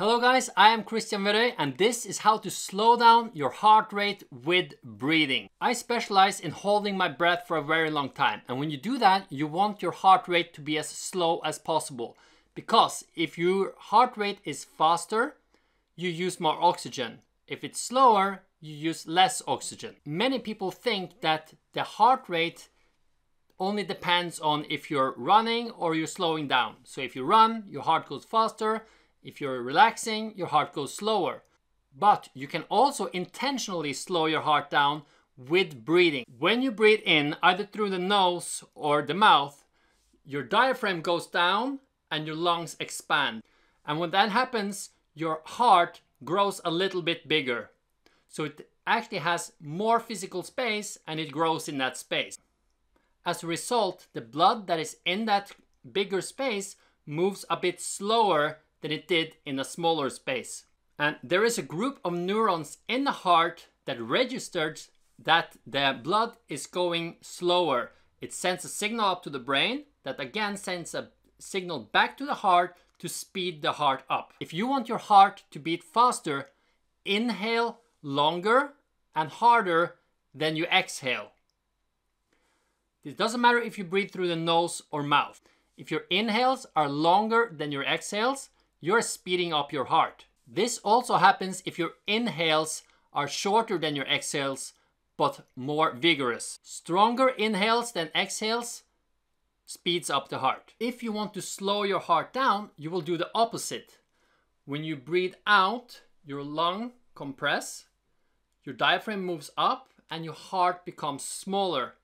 Hello guys, I am Christian Wedoy and this is how to slow down your heart rate with breathing. I specialize in holding my breath for a very long time and when you do that you want your heart rate to be as slow as possible because if your heart rate is faster you use more oxygen. If it's slower you use less oxygen. Many people think that the heart rate only depends on if you're running or you're slowing down. So if you run, your heart goes faster. If you're relaxing, your heart goes slower. But you can also intentionally slow your heart down with breathing. When you breathe in, either through the nose or the mouth, your diaphragm goes down and your lungs expand. And when that happens, your heart grows a little bit bigger. So it actually has more physical space and it grows in that space. As a result, the blood that is in that bigger space moves a bit slower than it did in a smaller space. And there is a group of neurons in the heart that registers that the blood is going slower. It sends a signal up to the brain that again sends a signal back to the heart to speed the heart up. If you want your heart to beat faster, inhale longer and harder than you exhale. It doesn't matter if you breathe through the nose or mouth. If your inhales are longer than your exhales, you're speeding up your heart. This also happens if your inhales are shorter than your exhales, but more vigorous. Stronger inhales than exhales speeds up the heart. If you want to slow your heart down, you will do the opposite. When you breathe out, your lung compress, your diaphragm moves up, and your heart becomes smaller.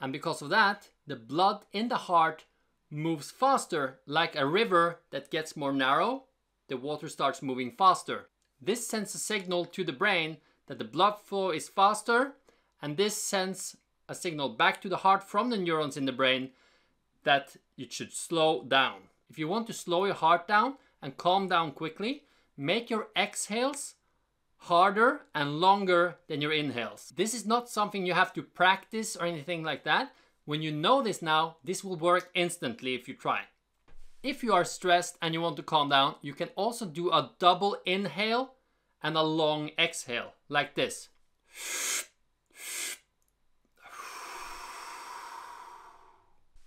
And because of that, the blood in the heart moves faster, like a river that gets more narrow, the water starts moving faster. This sends a signal to the brain that the blood flow is faster, and this sends a signal back to the heart from the neurons in the brain that it should slow down. If you want to slow your heart down and calm down quickly, make your exhales harder and longer than your inhales. This is not something you have to practice or anything like that. When you know this now, this will work instantly if you try. If you are stressed and you want to calm down, you can also do a double inhale and a long exhale, like this.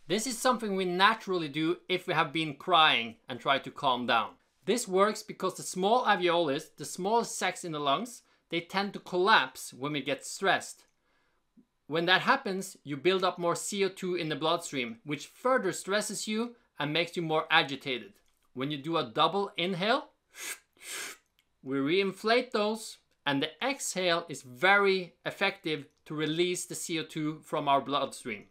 This is something we naturally do if we have been crying and try to calm down. This works because the small alveolus, the smallest sacs in the lungs, they tend to collapse when we get stressed. When that happens, you build up more CO2 in the bloodstream, which further stresses you and makes you more agitated. When you do a double inhale, we reinflate those, and the exhale is very effective to release the CO2 from our bloodstream,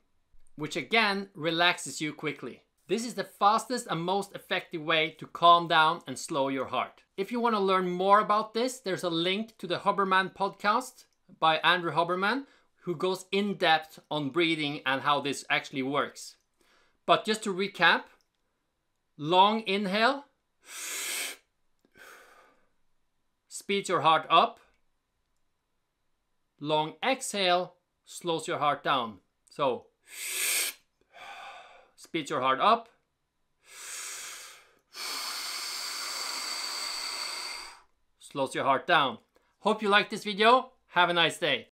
which again relaxes you quickly. This is the fastest and most effective way to calm down and slow your heart. If you want to learn more about this, there's a link to the Huberman podcast by Andrew Huberman who goes in depth on breathing and how this actually works. But just to recap, long inhale speeds your heart up. Long exhale slows your heart down. So speeds your heart up. Slows your heart down. Hope you liked this video. Have a nice day.